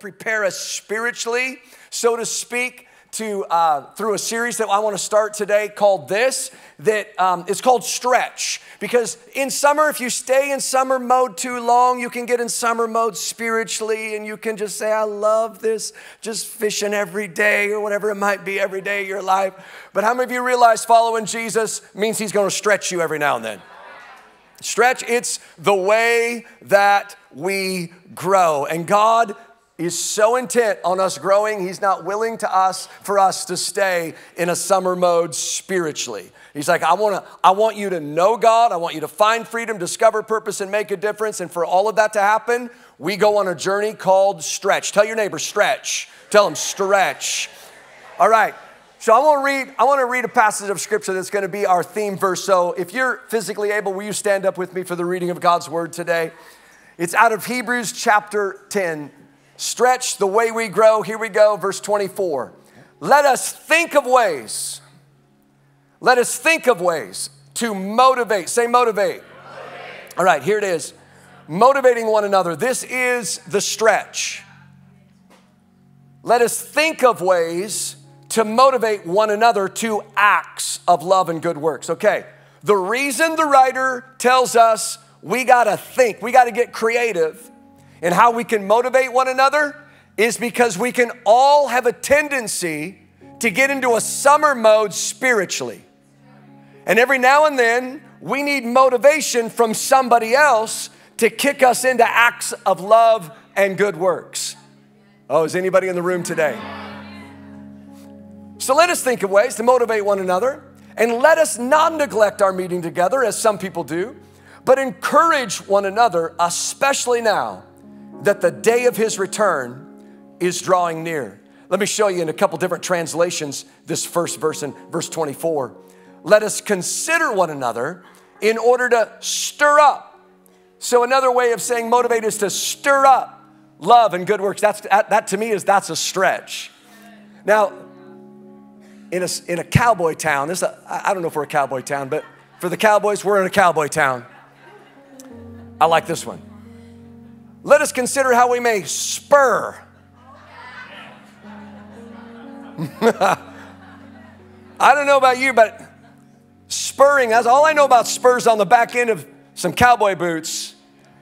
prepare us spiritually, so to speak, to uh, through a series that I want to start today called this. That um, it's called stretch because in summer, if you stay in summer mode too long, you can get in summer mode spiritually, and you can just say, "I love this," just fishing every day or whatever it might be every day of your life. But how many of you realize following Jesus means He's going to stretch you every now and then? Stretch, it's the way that we grow. And God is so intent on us growing, He's not willing to us for us to stay in a summer mode spiritually. He's like, I want to, I want you to know God, I want you to find freedom, discover purpose, and make a difference. And for all of that to happen, we go on a journey called stretch. Tell your neighbor, stretch. Tell them, stretch. All right. So I want to read, I want to read a passage of scripture that's going to be our theme verse. So if you're physically able, will you stand up with me for the reading of God's word today? It's out of Hebrews chapter 10. Stretch the way we grow. Here we go, verse 24. Let us think of ways. Let us think of ways to motivate. Say motivate. motivate. All right, here it is. Motivating one another. This is the stretch. Let us think of ways to motivate one another to acts of love and good works. Okay, the reason the writer tells us we gotta think, we gotta get creative in how we can motivate one another is because we can all have a tendency to get into a summer mode spiritually. And every now and then, we need motivation from somebody else to kick us into acts of love and good works. Oh, is anybody in the room today? So let us think of ways to motivate one another and let us not neglect our meeting together as some people do, but encourage one another, especially now that the day of his return is drawing near. Let me show you in a couple different translations this first verse in verse 24. Let us consider one another in order to stir up. So, another way of saying motivate is to stir up love and good works. That's, that, that to me is that's a stretch. Now, in a, in a cowboy town. This I don't know if we're a cowboy town, but for the cowboys, we're in a cowboy town. I like this one. Let us consider how we may spur. I don't know about you, but spurring, that's all I know about spurs on the back end of some cowboy boots,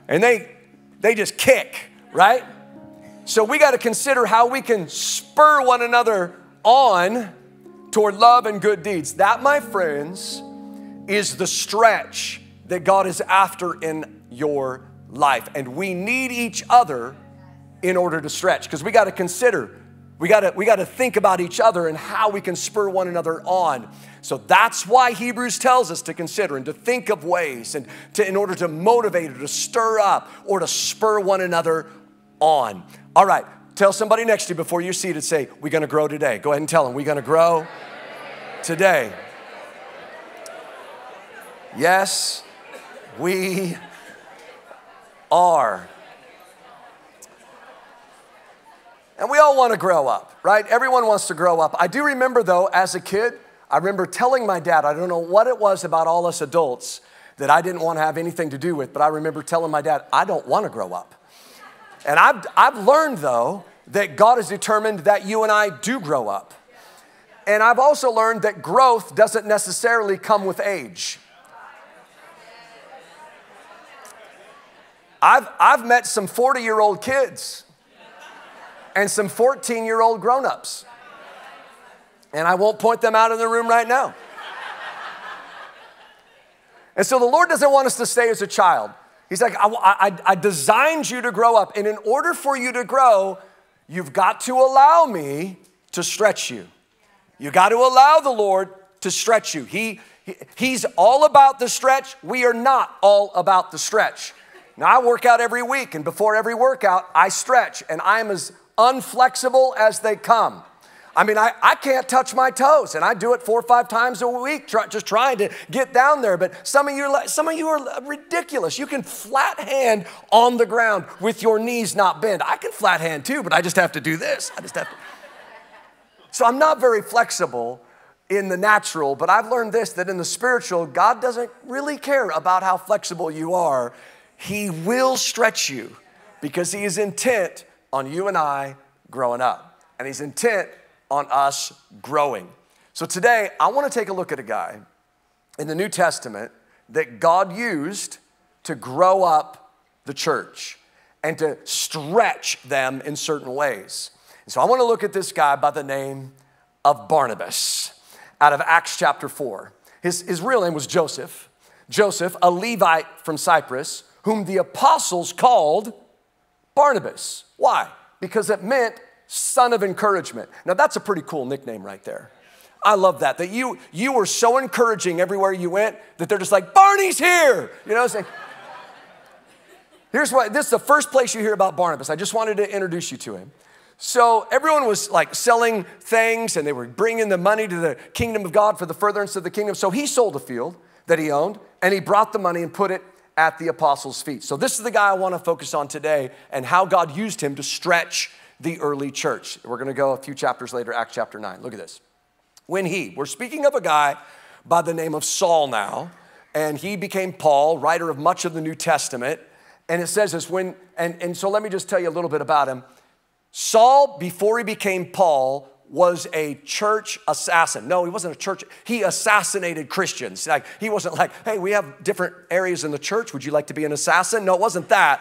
and they they just kick, right? So we got to consider how we can spur one another on toward love and good deeds. That, my friends, is the stretch that God is after in your life. And we need each other in order to stretch because we got to consider, we got to we got to think about each other and how we can spur one another on. So that's why Hebrews tells us to consider and to think of ways and to in order to motivate or to stir up or to spur one another on. All right, Tell somebody next to you before you're seated, say, We're gonna grow today. Go ahead and tell them, We're gonna grow today. Yes, we are. And we all want to grow up, right? Everyone wants to grow up. I do remember, though, as a kid, I remember telling my dad, I don't know what it was about all us adults that I didn't want to have anything to do with, but I remember telling my dad, I don't want to grow up. And I've, I've learned, though, that God has determined that you and I do grow up. And I've also learned that growth doesn't necessarily come with age. I've, I've met some 40 year old kids and some 14 year old grown ups. And I won't point them out in the room right now. And so the Lord doesn't want us to stay as a child. He's like, I, I, I, designed you to grow up. And in order for you to grow, you've got to allow me to stretch you. You got to allow the Lord to stretch you. He, he, he's all about the stretch. We are not all about the stretch. Now, I work out every week, and before every workout, I stretch, and I'm as unflexible as they come. I mean, I, I can't touch my toes, and I do it four or five times a week, try, just trying to get down there. But some of you, some of you are ridiculous. You can flat hand on the ground with your knees not bent. I can flat hand too, but I just have to do this. I just have to. So I'm not very flexible in the natural, but I've learned this that in the spiritual, God doesn't really care about how flexible you are. He will stretch you because He is intent on you and I growing up, and He's intent on us growing. So today, I want to take a look at a guy in the New Testament that God used to grow up the church and to stretch them in certain ways. And so I want to look at this guy by the name of Barnabas out of Acts chapter 4. His, his real name was Joseph. Joseph, a Levite from Cyprus, whom the apostles called Barnabas. Why? Because it meant son of encouragement. Now that's a pretty cool nickname right there. I love that. That you you were so encouraging everywhere you went that they're just like, Barney's here. You know what I'm saying? Here's what this is the first place you hear about Barnabas. I just wanted to introduce you to him. So everyone was like selling things and they were bringing the money to the kingdom of God for the furtherance of the kingdom. So he sold a field that he owned and he brought the money and put it at the apostles' feet. So this is the guy I want to focus on today and how God used him to stretch the early church. We're going to go a few chapters later, Acts chapter 9. Look at this. When he, we're speaking of a guy by the name of Saul now, and he became Paul, writer of much of the New Testament. And it says this when, and, and so let me just tell you a little bit about him. Saul, before he became Paul, was a church assassin. No, he wasn't a church. He assassinated Christians. Like he wasn't like, hey, we have different areas in the church. Would you like to be an assassin? No, it wasn't that.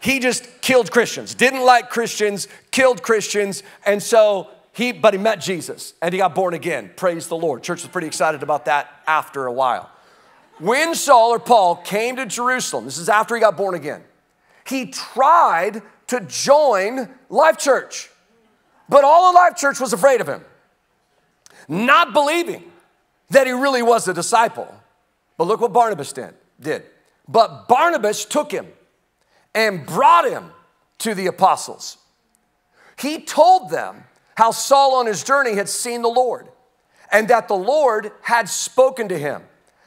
he just killed Christians. Didn't like Christians, killed Christians, and so he but he met Jesus and he got born again. Praise the Lord. Church was pretty excited about that after a while. When Saul or Paul came to Jerusalem, this is after he got born again, he tried to join Life Church. But all of Life Church was afraid of him, not believing that he really was a disciple. But look what Barnabas did. did. But Barnabas took him and brought him to the apostles. He told them how Saul on his journey had seen the Lord and that the Lord had spoken to him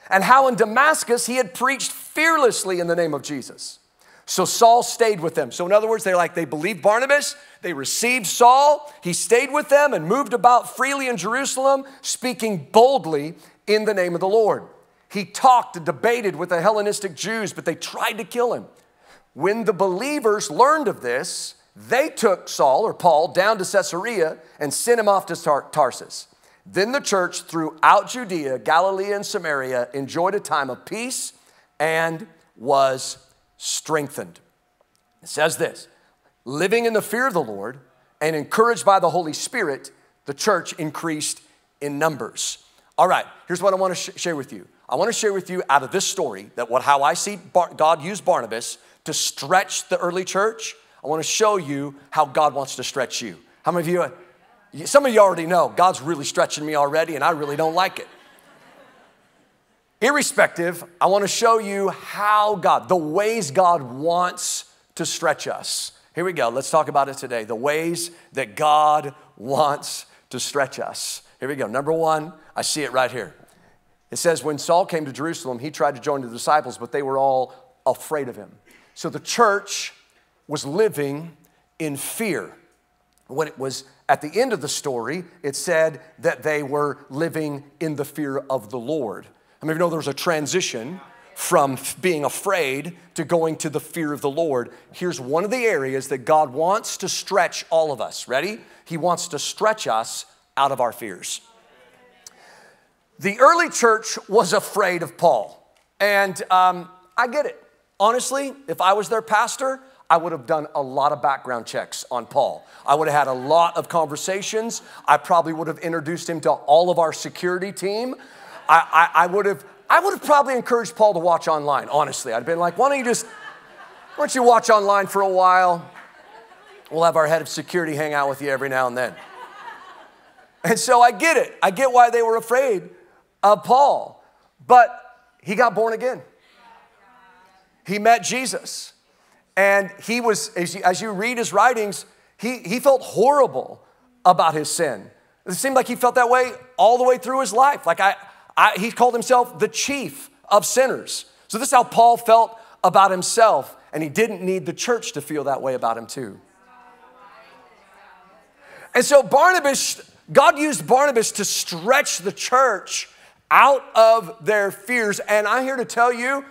and how in Damascus he had preached fearlessly in the name of Jesus. So Saul stayed with them. So, in other words, they're like, they believed Barnabas, they received Saul, he stayed with them and moved about freely in Jerusalem, speaking boldly in the name of the Lord. He talked and debated with the Hellenistic Jews, but they tried to kill him. When the believers learned of this, they took Saul or Paul down to Caesarea and sent him off to Tar- Tarsus. Then the church throughout Judea, Galilee, and Samaria enjoyed a time of peace and was strengthened. It says this living in the fear of the Lord and encouraged by the Holy Spirit, the church increased in numbers. All right, here's what I want to sh- share with you. I want to share with you out of this story that what how I see Bar- God use Barnabas to stretch the early church. I want to show you how God wants to stretch you. How many of you some of you already know God's really stretching me already, and I really don't like it. Irrespective, I want to show you how God, the ways God wants to stretch us. Here we go. Let's talk about it today. The ways that God wants to stretch us. Here we go. Number one, I see it right here. It says, when Saul came to Jerusalem, he tried to join the disciples, but they were all afraid of him. So the church was living in fear. When it was at the end of the story, it said that they were living in the fear of the Lord. I mean, you know there was a transition from being afraid to going to the fear of the Lord. Here's one of the areas that God wants to stretch all of us. Ready? He wants to stretch us out of our fears. The early church was afraid of Paul. And um, I get it. Honestly, if I was their pastor, I would have done a lot of background checks on Paul. I would have had a lot of conversations. I probably would have introduced him to all of our security team. I, I, I would have I would have probably encouraged Paul to watch online, honestly. I'd been like, why don't you just, why don't you watch online for a while? We'll have our head of security hang out with you every now and then. And so I get it. I get why they were afraid of Paul. But he got born again. He met Jesus. And he was, as you, as you read his writings, he, he felt horrible about his sin. It seemed like he felt that way all the way through his life. Like I, I, he called himself the chief of sinners. So this is how Paul felt about himself, and he didn't need the church to feel that way about him too. And so Barnabas, God used Barnabas to stretch the church out of their fears. And I'm here to tell you,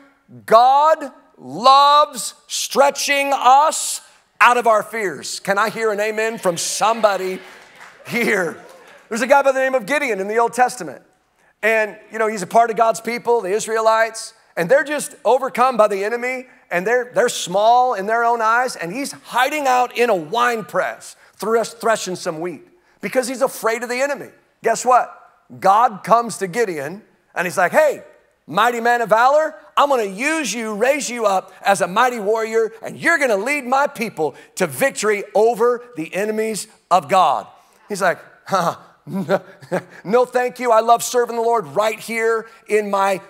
God loves stretching us out of our fears. Can I hear an amen from somebody here? There's a guy by the name of Gideon in the Old Testament. And, you know, he's a part of God's people, the Israelites, and they're just overcome by the enemy, and they're, they're small in their own eyes, and he's hiding out in a wine press, threshing some wheat because he's afraid of the enemy. Guess what? God comes to Gideon, and he's like, hey, mighty man of valor, I'm gonna use you, raise you up as a mighty warrior, and you're gonna lead my people to victory over the enemies of God. He's like, huh, no, thank you. I love serving the Lord right here in my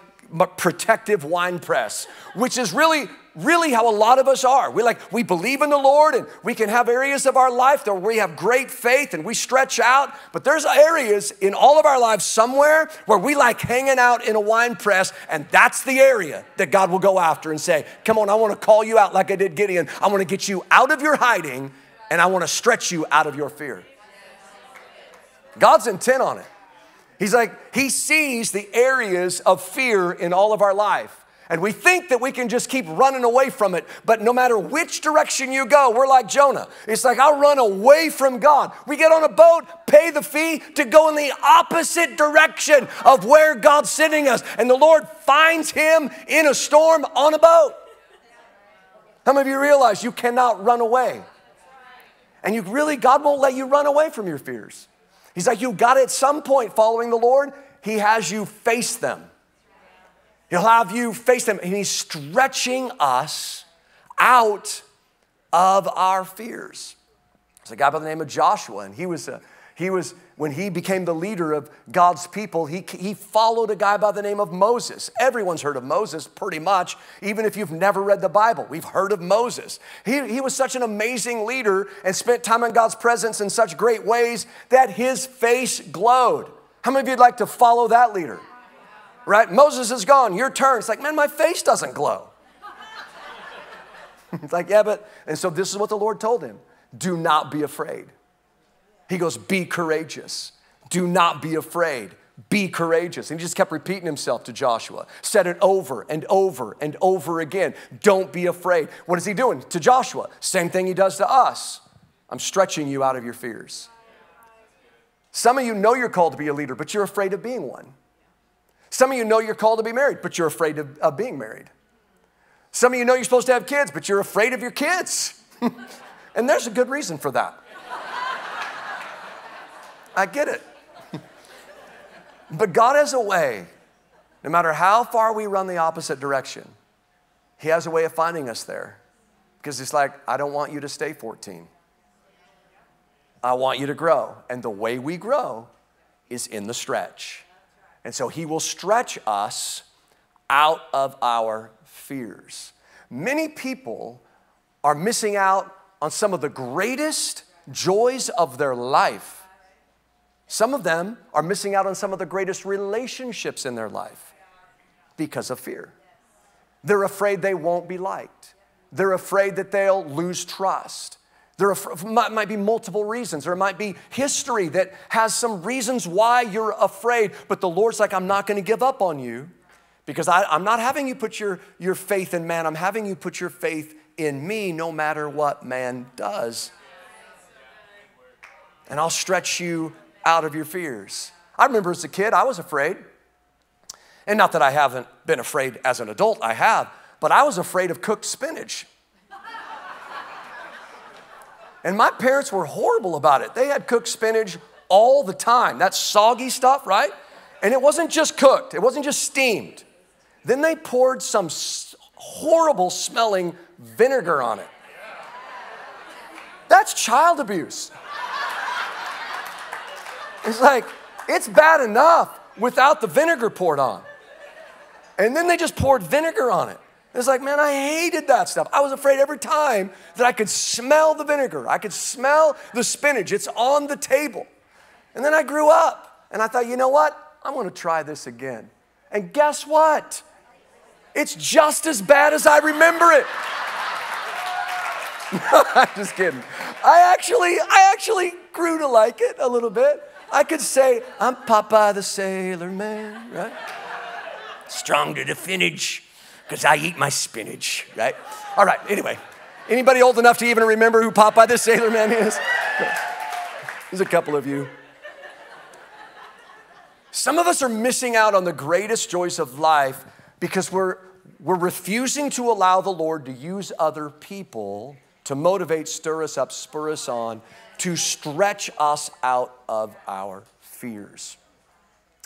protective wine press, which is really really how a lot of us are. We like we believe in the Lord and we can have areas of our life where we have great faith and we stretch out, but there's areas in all of our lives somewhere where we like hanging out in a wine press and that's the area that God will go after and say, "Come on, I want to call you out like I did Gideon. I want to get you out of your hiding and I want to stretch you out of your fear." God's intent on it. He's like, He sees the areas of fear in all of our life. And we think that we can just keep running away from it. But no matter which direction you go, we're like Jonah. It's like, I'll run away from God. We get on a boat, pay the fee to go in the opposite direction of where God's sending us. And the Lord finds him in a storm on a boat. How many of you realize you cannot run away? And you really, God won't let you run away from your fears. He's like, you got at some point following the Lord, He has you face them. He'll have you face them, and He's stretching us out of our fears. There's a guy by the name of Joshua, and he was a, he was when he became the leader of God's people, he, he followed a guy by the name of Moses. Everyone's heard of Moses pretty much, even if you've never read the Bible. We've heard of Moses. He, he was such an amazing leader and spent time in God's presence in such great ways that his face glowed. How many of you'd like to follow that leader? right? Moses is gone, your turn. It's like, man, my face doesn't glow. it's like, yeah, but, and so this is what the Lord told him do not be afraid. He goes, be courageous. Do not be afraid. Be courageous. And he just kept repeating himself to Joshua. Said it over and over and over again. Don't be afraid. What is he doing to Joshua? Same thing he does to us. I'm stretching you out of your fears. Some of you know you're called to be a leader, but you're afraid of being one. Some of you know you're called to be married, but you're afraid of, of being married. Some of you know you're supposed to have kids, but you're afraid of your kids. and there's a good reason for that. I get it. but God has a way, no matter how far we run the opposite direction, He has a way of finding us there. Because it's like, I don't want you to stay 14. I want you to grow. And the way we grow is in the stretch. And so he will stretch us out of our fears. Many people are missing out on some of the greatest joys of their life. Some of them are missing out on some of the greatest relationships in their life because of fear. They're afraid they won't be liked. They're afraid that they'll lose trust. There might, might be multiple reasons. There might be history that has some reasons why you're afraid, but the Lord's like, I'm not going to give up on you because I, I'm not having you put your, your faith in man. I'm having you put your faith in me no matter what man does. And I'll stretch you out of your fears. I remember as a kid, I was afraid. And not that I haven't been afraid as an adult, I have, but I was afraid of cooked spinach. And my parents were horrible about it. They had cooked spinach all the time. That soggy stuff, right? And it wasn't just cooked, it wasn't just steamed. Then they poured some horrible smelling vinegar on it. That's child abuse. It's like, it's bad enough without the vinegar poured on. And then they just poured vinegar on it. It's like, man, I hated that stuff. I was afraid every time that I could smell the vinegar, I could smell the spinach. It's on the table. And then I grew up and I thought, you know what? I'm to try this again. And guess what? It's just as bad as I remember it. I'm just kidding. I actually, I actually grew to like it a little bit. I could say, I'm Popeye the Sailor Man, right? Strong to the finish because I eat my spinach, right? All right, anyway. Anybody old enough to even remember who Popeye the Sailor Man is? There's a couple of you. Some of us are missing out on the greatest joys of life because we're, we're refusing to allow the Lord to use other people to motivate, stir us up, spur us on, to stretch us out of our fears.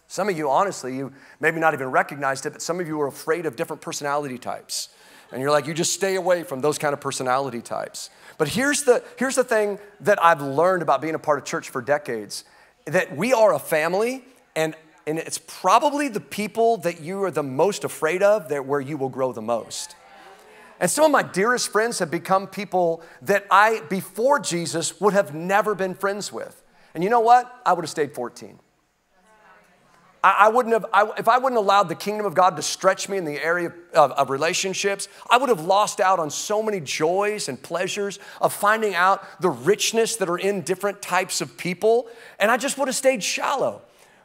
Some of you, honestly, you maybe not even recognized it, but some of you are afraid of different personality types. And you're like, you just stay away from those kind of personality types. But here's the, here's the thing that I've learned about being a part of church for decades that we are a family, and, and it's probably the people that you are the most afraid of that where you will grow the most. And some of my dearest friends have become people that I, before Jesus, would have never been friends with. And you know what? I would have stayed 14. I, wouldn't have, I, if I wouldn't allowed the kingdom of God to stretch me in the area of, of relationships, I would have lost out on so many joys and pleasures of finding out the richness that are in different types of people, and I just would have stayed shallow.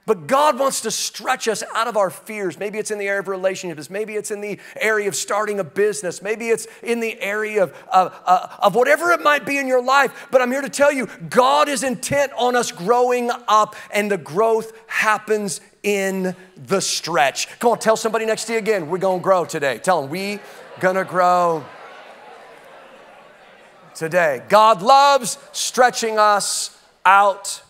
But God wants to stretch us out of our fears. Maybe it's in the area of relationships. Maybe it's in the area of starting a business. Maybe it's in the area of, of, of whatever it might be in your life. But I'm here to tell you God is intent on us growing up, and the growth happens in the stretch. Come on, tell somebody next to you again, we're gonna grow today. Tell them, we gonna grow today. God loves stretching us out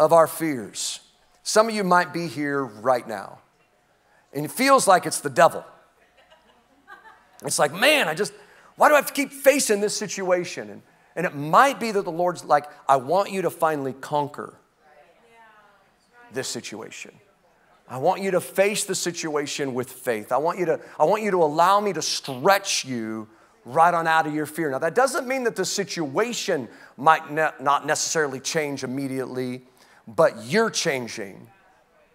of our fears. Some of you might be here right now, and it feels like it's the devil. It's like, man, I just, why do I have to keep facing this situation? And, and it might be that the Lord's like, I want you to finally conquer this situation. I want you to face the situation with faith. I want you to, I want you to allow me to stretch you right on out of your fear. Now, that doesn't mean that the situation might ne- not necessarily change immediately but you're changing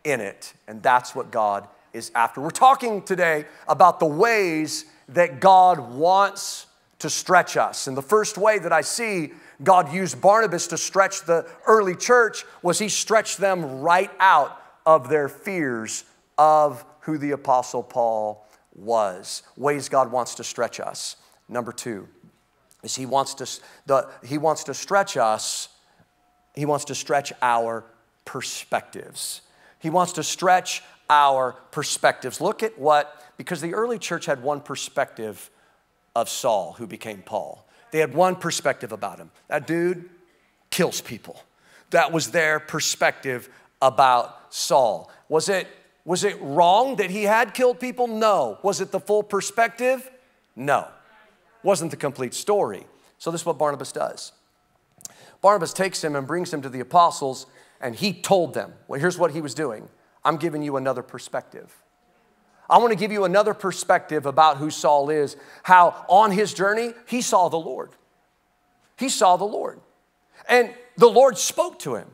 in it. And that's what God is after. We're talking today about the ways that God wants to stretch us. And the first way that I see God used Barnabas to stretch the early church was he stretched them right out of their fears of who the Apostle Paul was. Ways God wants to stretch us. Number two is he wants to, the, he wants to stretch us he wants to stretch our perspectives. He wants to stretch our perspectives. Look at what, because the early church had one perspective of Saul, who became Paul. They had one perspective about him. That dude kills people. That was their perspective about Saul. Was it, was it wrong that he had killed people? No. Was it the full perspective? No. Wasn't the complete story. So, this is what Barnabas does. Barnabas takes him and brings him to the apostles, and he told them, well, here's what he was doing I'm giving you another perspective. I want to give you another perspective about who Saul is, how on his journey, he saw the Lord. He saw the Lord. And the Lord spoke to him.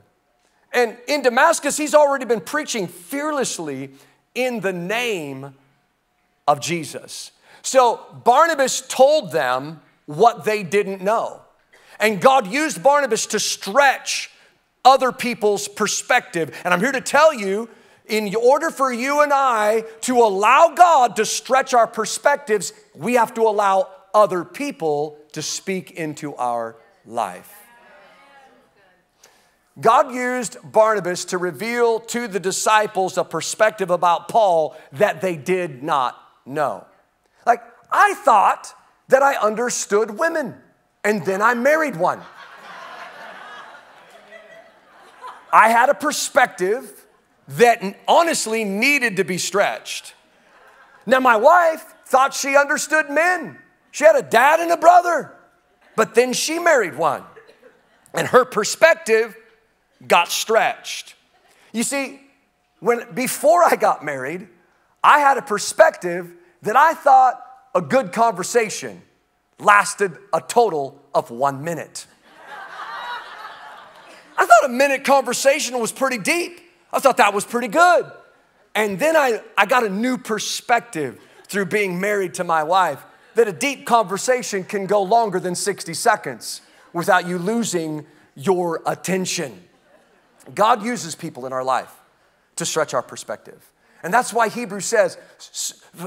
And in Damascus, he's already been preaching fearlessly in the name of Jesus. So Barnabas told them what they didn't know. And God used Barnabas to stretch other people's perspective. And I'm here to tell you, in order for you and I to allow God to stretch our perspectives, we have to allow other people to speak into our life. God used Barnabas to reveal to the disciples a perspective about Paul that they did not know. Like, I thought that I understood women and then I married one. I had a perspective that honestly needed to be stretched. Now, my wife thought she understood men. She had a dad and a brother, but then she married one, and her perspective got stretched. You see, when before I got married, I had a perspective that I thought a good conversation lasted a total of one minute. I thought a minute conversation was pretty deep. I thought that was pretty good. And then I, I got a new perspective through being married to my wife that a deep conversation can go longer than 60 seconds without you losing your attention. God uses people in our life to stretch our perspective. And that's why Hebrews says,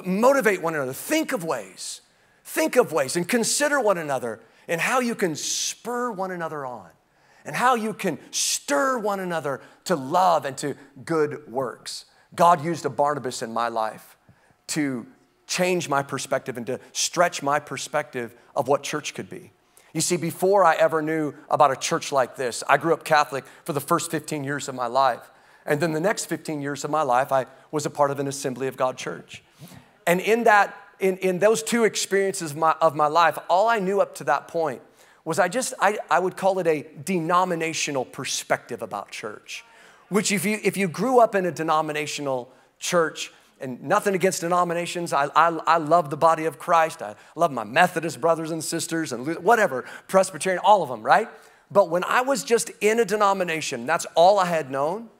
motivate one another, think of ways think of ways and consider one another and how you can spur one another on and how you can stir one another to love and to good works. God used a Barnabas in my life to change my perspective and to stretch my perspective of what church could be. You see, before I ever knew about a church like this, I grew up Catholic for the first 15 years of my life. And then the next 15 years of my life, I was a part of an Assembly of God church. And in that, in, in those two experiences of my, of my life, all I knew up to that point was I just, I, I would call it a denominational perspective about church. Which if you, if you grew up in a denominational church, and nothing against denominations. I, I, I, love the body of Christ. I love my Methodist brothers and sisters and whatever, Presbyterian, all of them, right? But when I was just in a denomination, that's all I had known.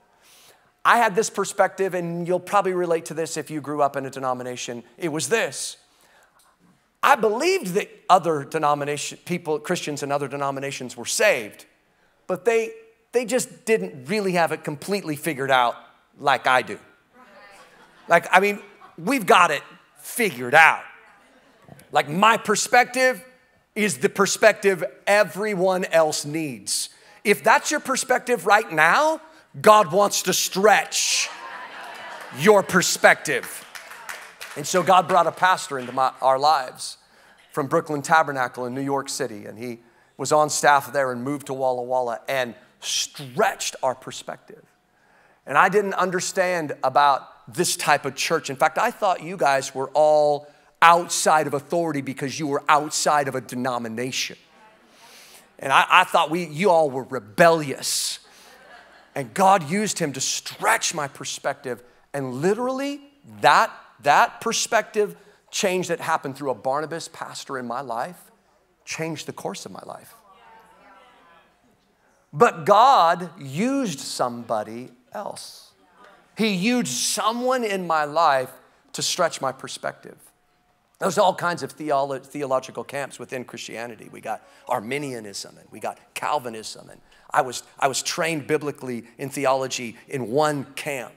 I had this perspective, and you'll probably relate to this if you grew up in a denomination. It was this I believed that other denomination people, Christians in other denominations, were saved, but they, they just didn't really have it completely figured out like I do. Like, I mean, we've got it figured out. Like, my perspective is the perspective everyone else needs. If that's your perspective right now, God wants to stretch your perspective. And so God brought a pastor into my, our lives from Brooklyn Tabernacle in New York City, and he was on staff there and moved to Walla Walla and stretched our perspective. And I didn't understand about this type of church. In fact, I thought you guys were all outside of authority because you were outside of a denomination. And I, I thought we, you all were rebellious. And God used him to stretch my perspective. And literally, that, that perspective change that happened through a Barnabas pastor in my life changed the course of my life. But God used somebody else. He used someone in my life to stretch my perspective. There's all kinds of theolo- theological camps within Christianity. We got Arminianism and we got Calvinism. And I was, I was trained biblically in theology in one camp.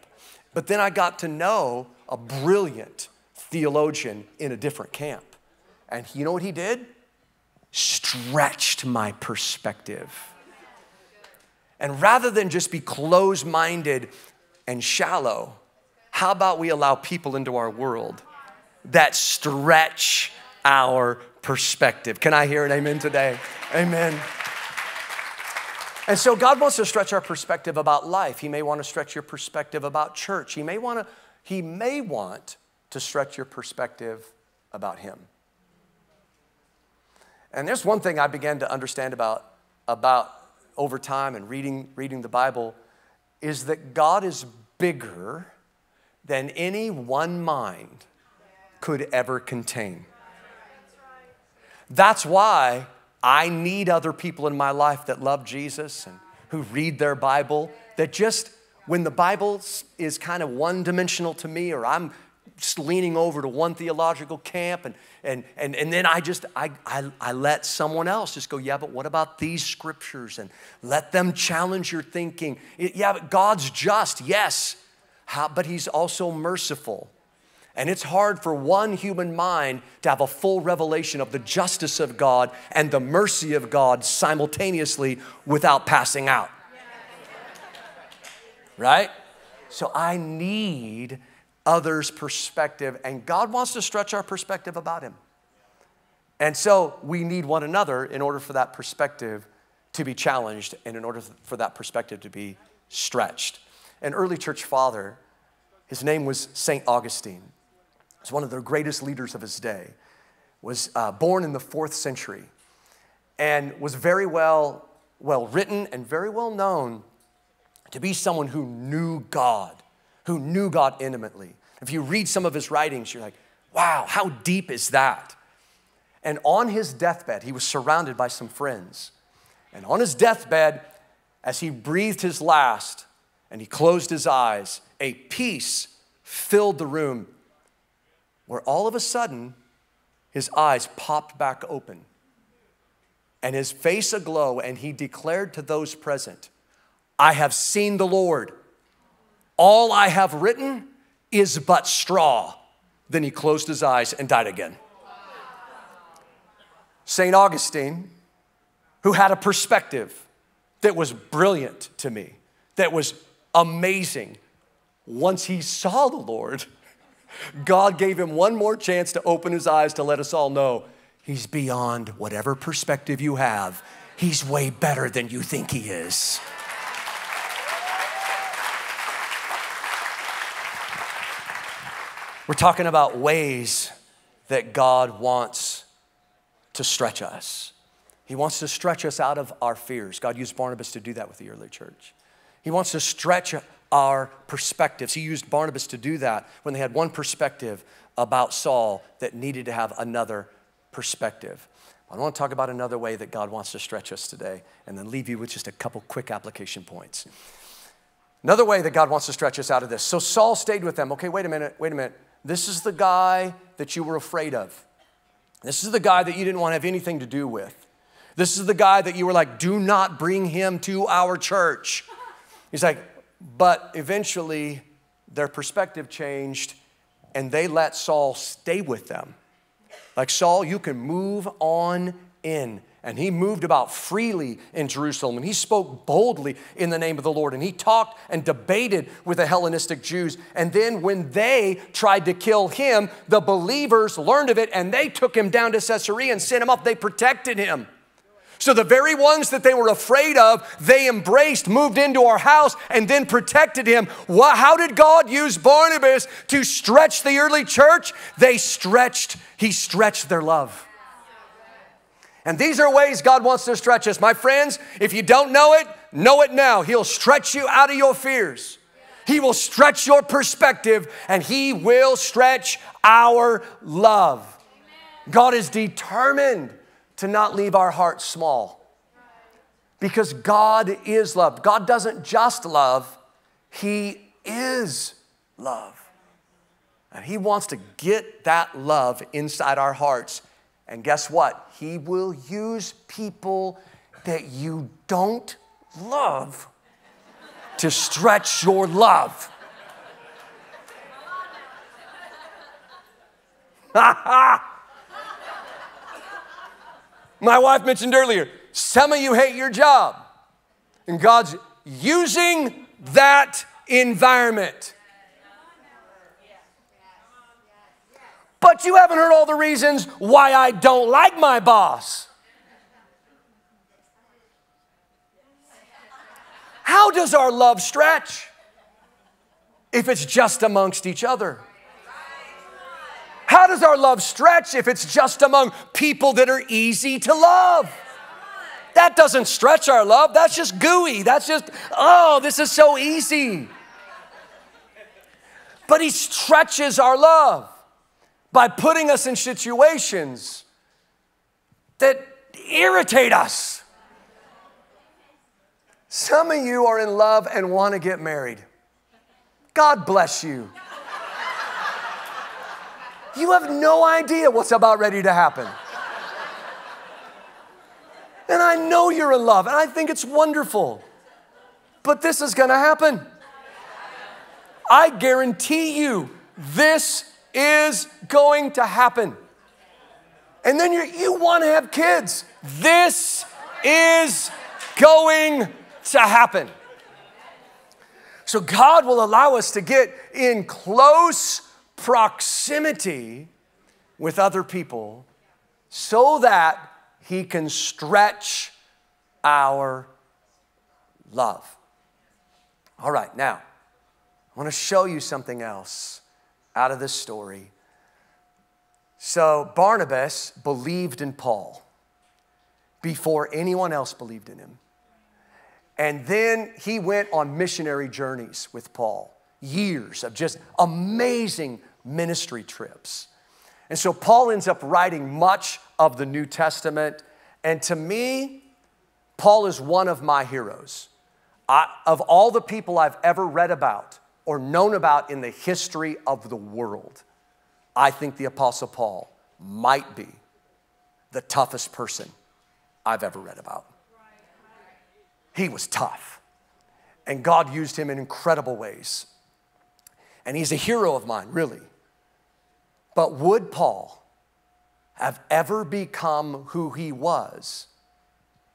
But then I got to know a brilliant theologian in a different camp. And you know what he did? Stretched my perspective. And rather than just be closed minded and shallow, how about we allow people into our world that stretch our perspective? Can I hear an amen today? Amen. And so God wants to stretch our perspective about life. He may want to stretch your perspective about church. He may want to, he may want to stretch your perspective about him. And there's one thing I began to understand about, about over time and reading, reading the Bible is that God is bigger than any one mind could ever contain. That's why I need other people in my life that love Jesus and who read their Bible, that just when the Bible is kind of one dimensional to me or I'm just leaning over to one theological camp and, and, and, and then I just, I, I, I let someone else just go, yeah, but what about these scriptures? And let them challenge your thinking. Yeah, but God's just, yes, How, but he's also merciful. And it's hard for one human mind to have a full revelation of the justice of God and the mercy of God simultaneously without passing out. Right? So I need others' perspective, and God wants to stretch our perspective about Him. And so we need one another in order for that perspective to be challenged and in order for that perspective to be stretched. An early church father, his name was St. Augustine. He's one of the greatest leaders of his day. Was uh, born in the fourth century and was very well, well written and very well known to be someone who knew God who knew God intimately. If you read some of his writings, you're like, wow, how deep is that? And on his deathbed, he was surrounded by some friends. And on his deathbed, as he breathed his last and he closed his eyes, a peace filled the room where all of a sudden his eyes popped back open and his face aglow, and he declared to those present, I have seen the Lord. All I have written is but straw. Then he closed his eyes and died again. St. Augustine, who had a perspective that was brilliant to me, that was amazing. Once he saw the Lord, God gave him one more chance to open his eyes to let us all know he's beyond whatever perspective you have. He's way better than you think he is. We're talking about ways that God wants to stretch us. He wants to stretch us out of our fears. God used Barnabas to do that with the early church. He wants to stretch our perspectives. He used Barnabas to do that when they had one perspective about Saul that needed to have another perspective. I want to talk about another way that God wants to stretch us today and then leave you with just a couple quick application points. Another way that God wants to stretch us out of this. So Saul stayed with them. Okay, wait a minute, wait a minute. This is the guy that you were afraid of. This is the guy that you didn't want to have anything to do with. This is the guy that you were like, do not bring him to our church. He's like, but eventually their perspective changed and they let Saul stay with them. Like, Saul, you can move on in. And he moved about freely in Jerusalem, and he spoke boldly in the name of the Lord, and he talked and debated with the Hellenistic Jews. And then, when they tried to kill him, the believers learned of it, and they took him down to Caesarea and sent him up. They protected him. So the very ones that they were afraid of, they embraced, moved into our house, and then protected him. How did God use Barnabas to stretch the early church? They stretched, he stretched their love. And these are ways God wants to stretch us. My friends, if you don't know it, know it now. He'll stretch you out of your fears. He will stretch your perspective and He will stretch our love. God is determined to not leave our hearts small. Because God is love. God doesn't just love, He is love. And He wants to get that love inside our hearts. And guess what? He will use people that you don't love to stretch your love. Ha ha! My wife mentioned earlier, some of you hate your job, and God's using that environment. But you haven't heard all the reasons why I don't like my boss. How does our love stretch if it's just amongst each other? How does our love stretch if it's just among people that are easy to love? That doesn't stretch our love. That's just gooey. That's just, oh, this is so easy. But He stretches our love by putting us in situations that irritate us. Some of you are in love and want to get married. God bless you. You have no idea what's about ready to happen. And I know you're in love, and I think it's wonderful. But this is gonna happen. I guarantee you, this is going to happen. And then you you wanna have kids. This is going to happen. So God will allow us to get in close proximity with other people so that He can stretch our love. All right, now, I want to show you something else out of this story. So, Barnabas believed in Paul before anyone else believed in him. And then he went on missionary journeys with Paul, years of just amazing ministry trips. And so Paul ends up writing much of the New Testament. And to me, Paul is one of my heroes. I, of all the people I've ever read about or known about in the history of the world, I think the Apostle Paul might be the toughest person I've ever read about. He was tough, and God used him in incredible ways. And he's a hero of mine, really. But would Paul have ever become who he was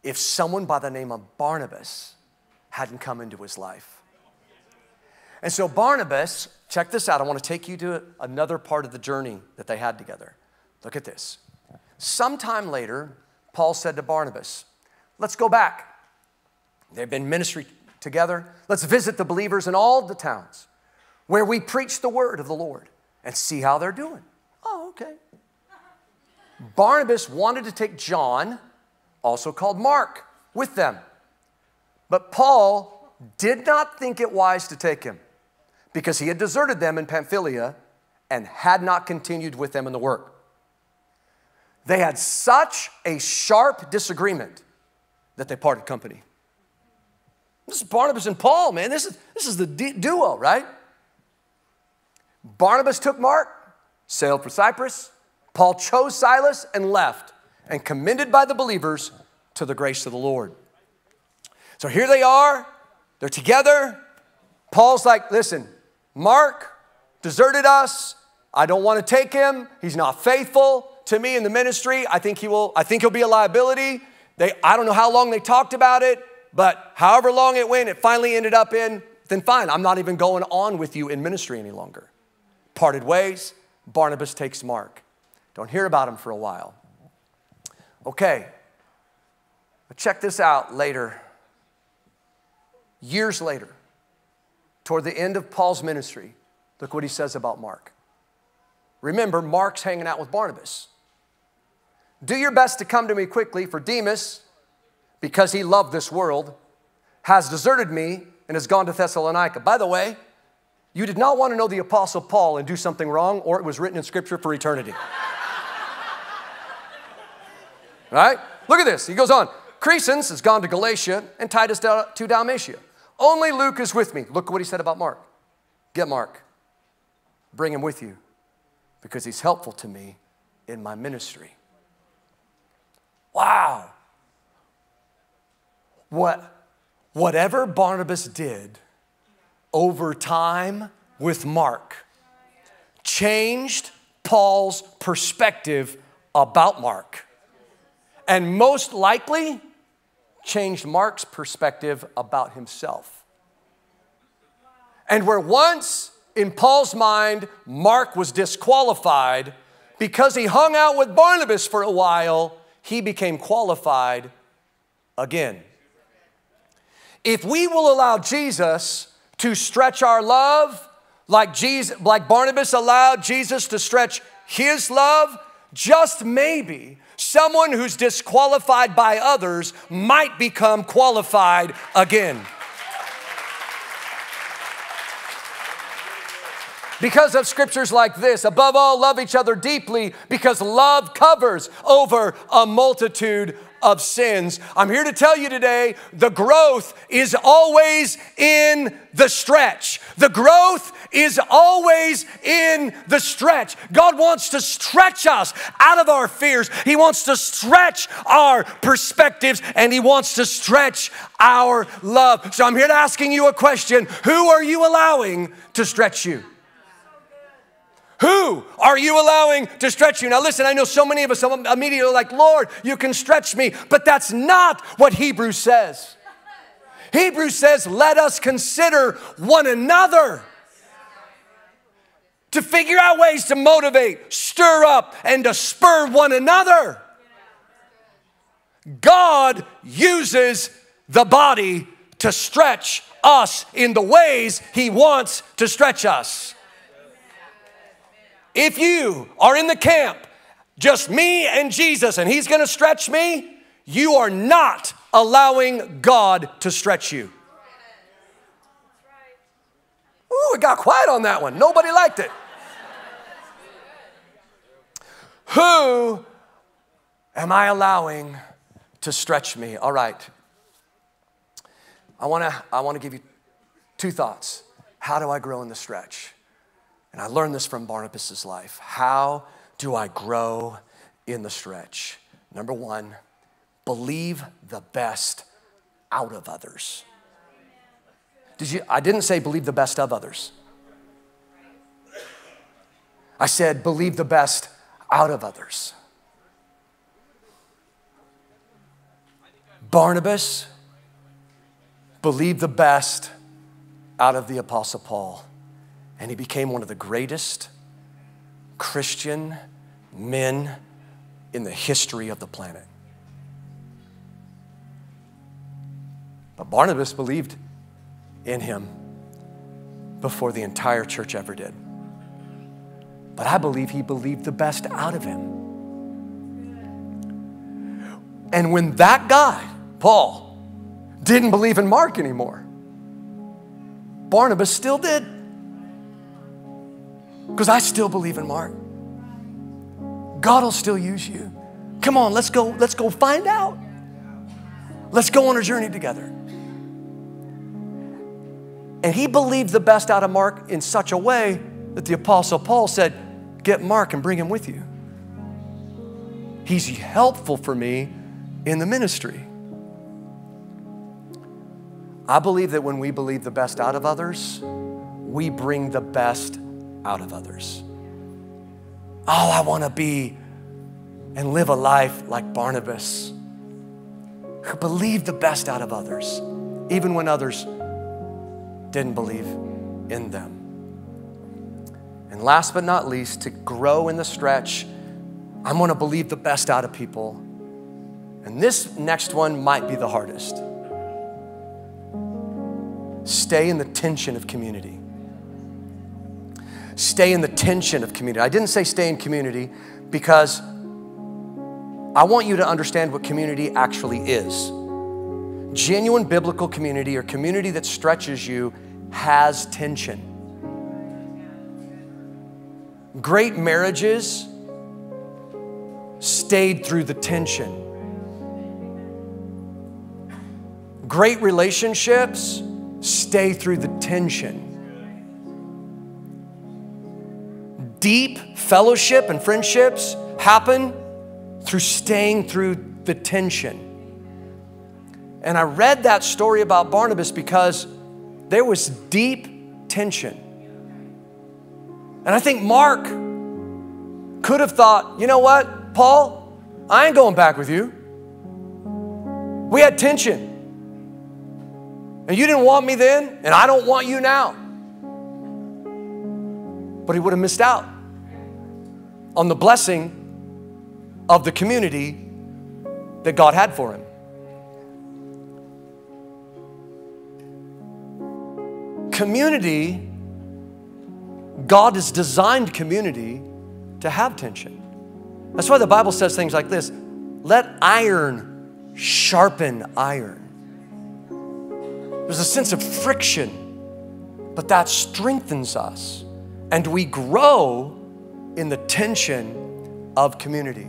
if someone by the name of Barnabas hadn't come into his life. And so, Barnabas, check this out. I want to take you to another part of the journey that they had together. Look at this. Sometime later, Paul said to Barnabas, Let's go back. They've been ministry together. Let's visit the believers in all the towns where we preach the word of the Lord and see how they're doing. Oh, okay. Barnabas wanted to take John, also called Mark, with them. But Paul did not think it wise to take him because he had deserted them in Pamphylia and had not continued with them in the work. They had such a sharp disagreement that they parted company. This is Barnabas and Paul, man. This is, this is the duo, right? Barnabas took Mark, sailed for Cyprus. Paul chose Silas and left, and commended by the believers to the grace of the Lord. So here they are, they're together. Paul's like, listen, Mark deserted us. I don't want to take him. He's not faithful to me in the ministry. I think he will, I think he'll be a liability. They, I don't know how long they talked about it, but however long it went, it finally ended up in, then fine, I'm not even going on with you in ministry any longer. Parted ways, Barnabas takes Mark. Don't hear about him for a while. Okay, but check this out later. Years later, toward the end of Paul's ministry, look what he says about Mark. Remember, Mark's hanging out with Barnabas. Do your best to come to me quickly, for Demas, because he loved this world, has deserted me and has gone to Thessalonica. By the way, you did not want to know the Apostle Paul and do something wrong, or it was written in Scripture for eternity. right? Look at this. He goes on. Crescens has gone to Galatia and Titus to Dalmatia. Only Luke is with me. Look what he said about Mark. Get Mark. Bring him with you because he's helpful to me in my ministry. Wow. What, whatever Barnabas did over time with Mark changed Paul's perspective about Mark. And most likely, changed Mark's perspective about himself. And where once in Paul's mind, Mark was disqualified because he hung out with Barnabas for a while he became qualified again. If we will allow Jesus to stretch our love, like, Jesus, like Barnabas allowed Jesus to stretch his love, just maybe someone who's disqualified by others might become qualified again. Because of scriptures like this, above all, love each other deeply because love covers over a multitude of sins. I'm here to tell you today the growth is always in the stretch. The growth is always in the stretch. God wants to stretch us out of our fears. He wants to stretch our perspectives and He wants to stretch our love. So I'm here to asking you a question Who are you allowing to stretch you? Who are you allowing to stretch you? Now, listen, I know so many of us immediately like, Lord, you can stretch me, but that's not what Hebrews says. Hebrews says, let us consider one another to figure out ways to motivate, stir up, and to spur one another. God uses the body to stretch us in the ways He wants to stretch us. If you are in the camp, just me and Jesus, and He's gonna stretch me, you are not allowing God to stretch you. Ooh, it got quiet on that one. Nobody liked it. Who am I allowing to stretch me? All right. I wanna, I wanna give you two thoughts. How do I grow in the stretch? and I learned this from Barnabas' life. How do I grow in the stretch? Number one, believe the best out of others. Did you, I didn't say believe the best of others. I said believe the best out of others. Barnabas believed the best out of the Apostle Paul and he became one of the greatest Christian men in the history of the planet. But Barnabas believed in him before the entire church ever did. But I believe he believed the best out of him. And when that guy, Paul, didn't believe in Mark anymore, Barnabas still did. Because I still believe in Mark. God will still use you. Come on, let's go, let's go find out. Let's go on a journey together. And he believed the best out of Mark in such a way that the Apostle Paul said, Get Mark and bring him with you. He's helpful for me in the ministry. I believe that when we believe the best out of others, we bring the best out of others. Oh, I want to be and live a life like Barnabas, who believed the best out of others, even when others didn't believe in them. And last but not least, to grow in the stretch, I'm going to believe the best out of people. And this next one might be the hardest. Stay in the tension of community. Stay in the tension of community. I didn't say stay in community because I want you to understand what community actually is. Genuine biblical community or community that stretches you has tension. Great marriages stayed through the tension. Great relationships stay through the tension. Deep fellowship and friendships happen through staying through the tension. And I read that story about Barnabas because there was deep tension. And I think Mark could have thought, you know what, Paul, I ain't going back with you. We had tension. And you didn't want me then, and I don't want you now. But he would have missed out on the blessing of the community that God had for him. Community, God has designed community to have tension. That's why the Bible says things like this let iron sharpen iron. There's a sense of friction, but that strengthens us. And we grow in the tension of community.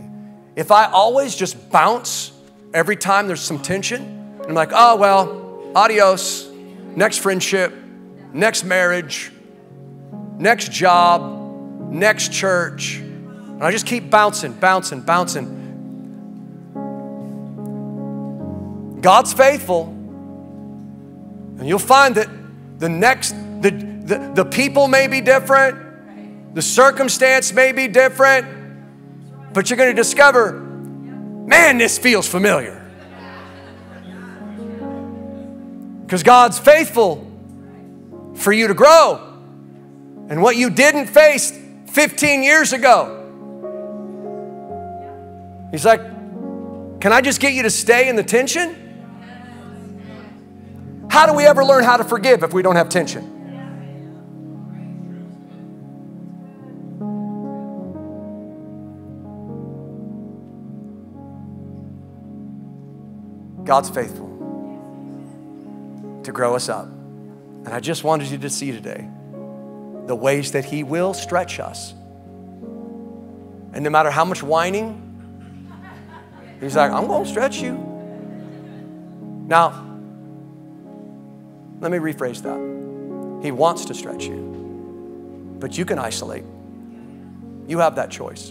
If I always just bounce every time there's some tension, I'm like, oh, well, adios, next friendship, next marriage, next job, next church. And I just keep bouncing, bouncing, bouncing. God's faithful. And you'll find that the next, the, the, the people may be different, the circumstance may be different, but you're going to discover, man, this feels familiar. Because God's faithful for you to grow. And what you didn't face 15 years ago, He's like, Can I just get you to stay in the tension? How do we ever learn how to forgive if we don't have tension? God's faithful to grow us up. And I just wanted you to see today the ways that He will stretch us. And no matter how much whining, He's like, I'm going to stretch you. Now, let me rephrase that. He wants to stretch you, but you can isolate. You have that choice.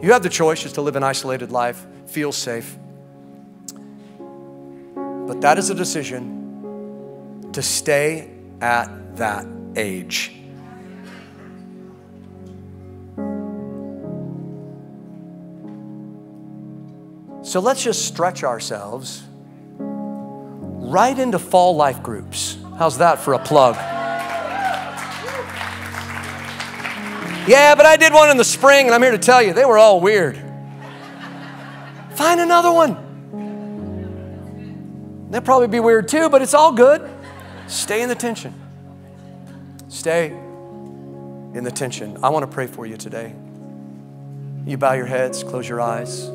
You have the choice just to live an isolated life, feel safe. But that is a decision to stay at that age. So let's just stretch ourselves right into fall life groups. How's that for a plug? Yeah, but I did one in the spring, and I'm here to tell you, they were all weird. Find another one. They'll probably be weird too, but it's all good. Stay in the tension. Stay in the tension. I want to pray for you today. You bow your heads, close your eyes.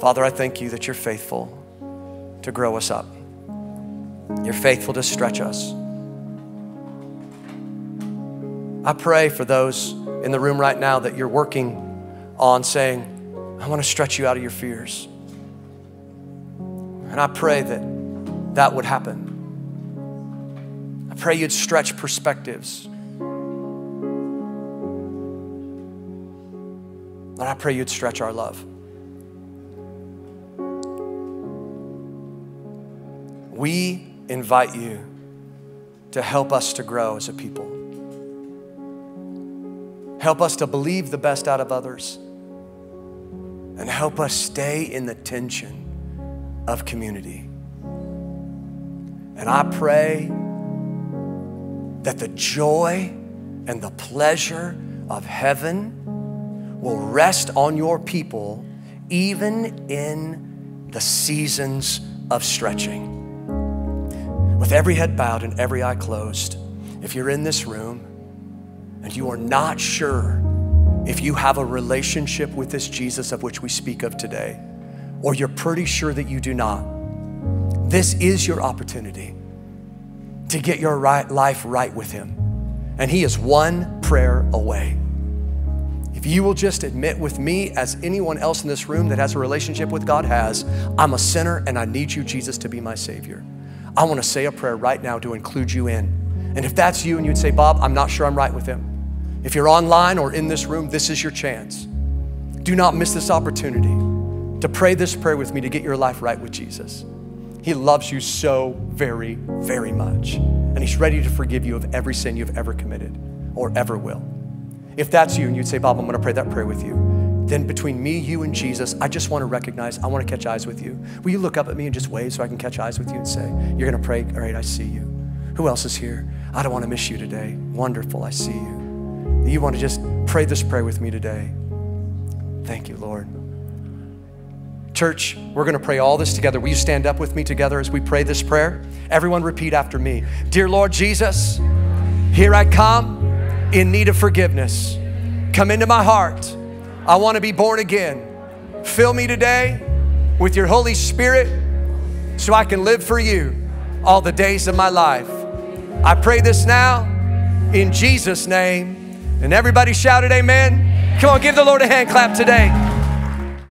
Father, I thank you that you're faithful to grow us up. You're faithful to stretch us. I pray for those in the room right now that you're working on saying, I want to stretch you out of your fears. And I pray that that would happen. I pray you'd stretch perspectives. And I pray you'd stretch our love. We invite you to help us to grow as a people. Help us to believe the best out of others. And help us stay in the tension of community. And I pray that the joy and the pleasure of heaven will rest on your people even in the seasons of stretching. With every head bowed and every eye closed, if you're in this room and you are not sure if you have a relationship with this Jesus of which we speak of today, or you're pretty sure that you do not, this is your opportunity to get your right life right with Him. And He is one prayer away. If you will just admit with me, as anyone else in this room that has a relationship with God has, I'm a sinner and I need you, Jesus, to be my Savior. I want to say a prayer right now to include you in. And if that's you and you'd say, Bob, I'm not sure I'm right with him. If you're online or in this room, this is your chance. Do not miss this opportunity to pray this prayer with me to get your life right with Jesus. He loves you so very, very much. And He's ready to forgive you of every sin you've ever committed or ever will. If that's you and you'd say, Bob, I'm to pray that prayer with you, then between me, you, and Jesus, I just want to recognize, I want to catch eyes with you. Will you look up at me and just wave so I can catch eyes with you and say, You're going to pray? All right, I see you. Who else is here? I don't want to miss you today. Wonderful, I see you. You want to just pray this prayer with me today. Thank you, Lord. Church, we're going to pray all this together. Will you stand up with me together as we pray this prayer? Everyone repeat after me. Dear Lord Jesus, here I come in need of forgiveness. Come into my heart I want to be born again. Fill me today with your Holy Spirit so I can live for you all the days of my life. I pray this now in Jesus' name. And everybody shouted, Amen. Come on, give the Lord a hand clap today.